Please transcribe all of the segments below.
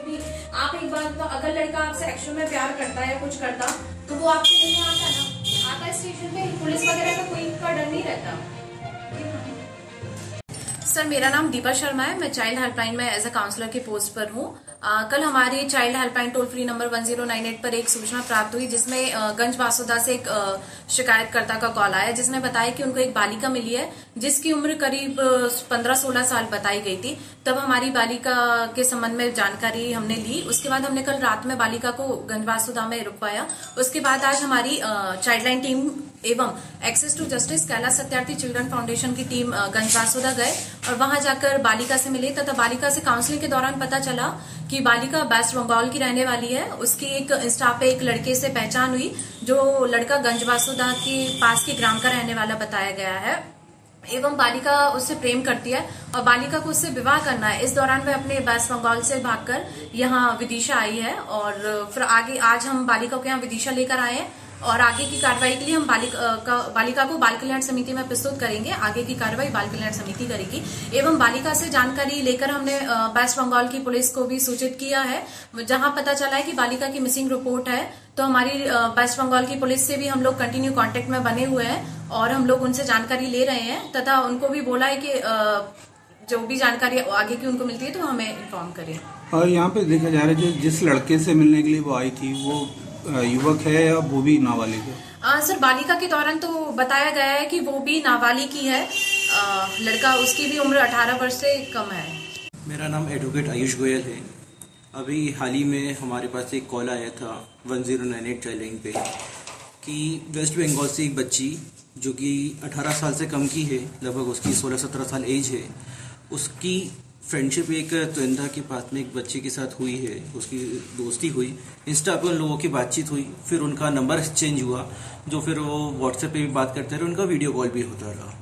भी आप एक बार तो अगर लड़का आपसे एक्चुअल में प्यार करता है कुछ करता तो वो आपसे मिलने आता ना। आता स्टेशन पे पुलिस वगैरह का कोई का डर नहीं रहता। सर, मेरा नाम दीपा शर्मा है। मैं चाइल्ड हेल्पलाइन में एज अ काउंसलर की पोस्ट पर हूँ। आ, कल हमारी child helpline toll free number 1098 पर एक सूचना प्राप्त हुई जिसमें गंज वासुदा से एक शिकायतकर्ता का कॉल आया जिसने बताया कि उनको एक बालिका मिली है जिसकी उम्र करीब पंद्रह सोलह साल बताई गई थी। तब हमारी बालिका के संबंध में जानकारी हमने ली। उसके बाद हमने कल रात में बालिका को गंज वासुदा में रुकवाया। उसके बाद आज हमारी चाइल्ड लाइन टीम एवं access to justice Kailash Satyarthi children foundation की टीम गंज वासुदा गए। और वहाँ जाकर बालिका से मिले, तथा बालिका से काउंसलिंग के दौरान पता चला कि बालिका वेस्ट बंगाल की रहने वाली है। उसकी एक इंस्टा पे एक लड़के से पहचान हुई, जो लड़का गंज वासुदा के पास के ग्राम का रहने वाला बताया गया है। एवं बालिका उससे प्रेम करती है और बालिका को उससे विवाह करना है। इस दौरान वह अपने वेस्ट बंगाल से भागकर यहाँ विदिशा आई है और फिर आगे आज हम बालिका को यहाँ विदिशा लेकर आए हैं। और आगे की कार्रवाई के लिए हम बालिका बालिका को बाल कल्याण समिति में प्रस्तुत करेंगे। आगे की कार्रवाई बाल कल्याण समिति करेगी। एवं बालिका से जानकारी लेकर हमने वेस्ट बंगाल की पुलिस को भी सूचित किया है। जहाँ पता चला है कि बालिका की मिसिंग रिपोर्ट है तो हमारी वेस्ट बंगाल की पुलिस से भी हम लोग कंटिन्यू कांटेक्ट में बने हुए हैं और हम लोग उनसे जानकारी ले रहे हैं। तथा उनको भी बोला है कि जो भी जानकारी आगे की उनको मिलती है तो हमें इन्फॉर्म करें। और यहाँ पे देखा जा रहा है जिस लड़के से मिलने के लिए वो आई थी, वो युवक है या वो भी नाबालिग है? आ, सर बालिका के दौरान तो बताया गया है कि वो भी नाबालिग की है। आ, लड़का उसकी भी उम्र 18 वर्ष से कम है। मेरा नाम एडवोकेट आयुष गोयल है। अभी हाल ही में हमारे पास एक कॉल आया था 1098 चाइल्ड लाइन पे कि वेस्ट बंगाल से एक बच्ची जो कि 18 साल से कम की है लगभग उसकी 16-17 साल एज है उसकी फ्रेंडशिप एक त्रिंदा के पास में एक बच्चे के साथ हुई है, उसकी दोस्ती हुई। इंस्टा पे उन लोगों की बातचीत हुई, फिर उनका नंबर एक्सचेंज हुआ, जो फिर वो व्हाट्सएप पे भी बात करते रहे, उनका वीडियो कॉल भी होता रहा।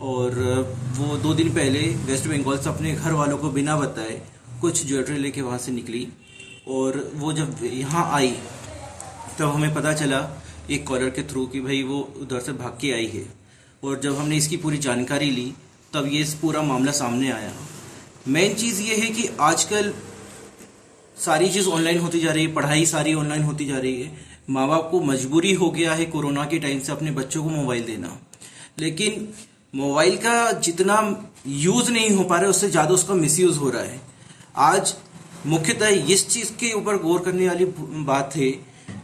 और वो दो दिन पहले वेस्ट बंगाल से अपने घर वालों को बिना बताए कुछ ज्वेलरी लेके वहाँ से निकली। और वो जब यहाँ आई, तब हमें पता चला एक कॉलर के थ्रू कि भाई वो उधर से भाग के आई है। और जब हमने इसकी पूरी जानकारी ली, तब ये पूरा मामला सामने आया। मेन चीज़ ये है कि आजकल सारी चीज़ ऑनलाइन होती जा रही है, पढ़ाई सारी ऑनलाइन होती जा रही है। माँ बाप को मजबूरी हो गया है कोरोना के टाइम से अपने बच्चों को मोबाइल देना। लेकिन मोबाइल का जितना यूज़ नहीं हो पा रहा है, उससे ज़्यादा उसका मिसयूज हो रहा है। आज मुख्यतः इस चीज़ के ऊपर गौर करने वाली बात है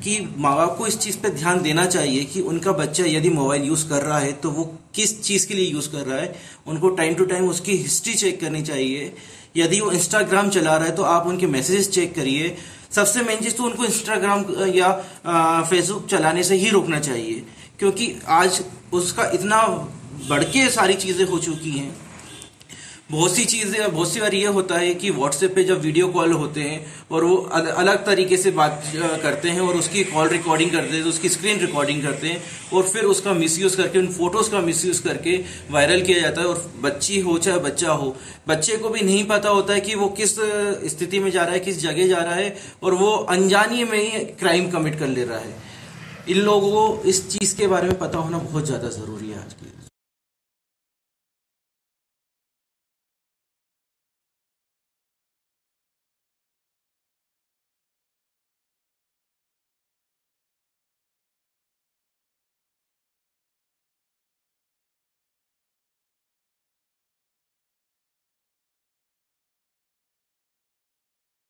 कि माँ बाप को इस चीज़ पे ध्यान देना चाहिए कि उनका बच्चा यदि मोबाइल यूज़ कर रहा है तो वो किस चीज़ के लिए यूज़ कर रहा है, उनको टाइम टू टाइम उसकी हिस्ट्री चेक करनी चाहिए। यदि वो इंस्टाग्राम चला रहा है तो आप उनके मैसेजेस चेक करिए। सबसे मेन चीज़ तो उनको इंस्टाग्राम या फेसबुक चलाने से ही रोकना चाहिए, क्योंकि आज उसका इतना बढ़ के सारी चीज़ें हो चुकी हैं। बहुत सी चीज़ें, बहुत सी बार ये होता है कि व्हाट्सएप पे जब वीडियो कॉल होते हैं और वो अलग तरीके से बात करते हैं और उसकी कॉल रिकॉर्डिंग करते हैं तो उसकी स्क्रीन रिकॉर्डिंग करते हैं और फिर उसका मिसयूज करके, उन फ़ोटोज़ का मिसयूज करके वायरल किया जाता है और बच्ची हो, चाहे बच्चा हो, बच्चे को भी नहीं पता होता है कि वो किस स्थिति में जा रहा है, किस जगह जा रहा है और वो अनजानिए में ही क्राइम कमिट कर ले रहा है। इन लोगों को इस चीज़ के बारे में पता होना बहुत ज़्यादा ज़रूरी है आज के